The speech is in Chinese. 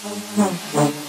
嗯嗯嗯。